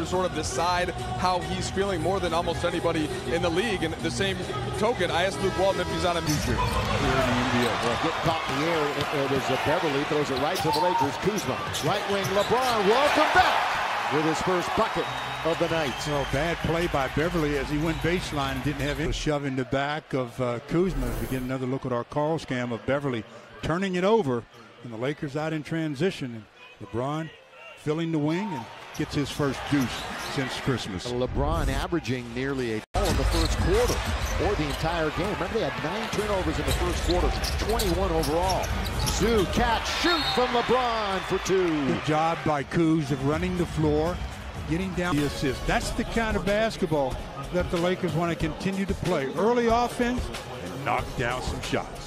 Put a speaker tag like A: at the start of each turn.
A: to sort of decide how he's feeling more than almost anybody in the league. And the same token, I asked Luke Walton if he's on a
B: future here in the NBA.
C: Well, get caught in the air. It, it is Beverley throws it right to the Lakers. Kuzma, right wing. LeBron, welcome back with his first bucket of the night.
B: So bad play by Beverley as he went baseline and didn't have it. Shove in the back of uh, Kuzma. We get another look at our call scam of Beverley turning it over, and the Lakers out in transition. And LeBron filling the wing and gets his first deuce since Christmas.
C: LeBron averaging nearly a ball in the first quarter or the entire game. Remember, they had nine turnovers in the first quarter, 21 overall. Zoo catch, shoot from LeBron for two.
B: Good job by Kuz of running the floor, getting down the assist. That's the kind of basketball that the Lakers want to continue to play. Early offense and knock down some shots.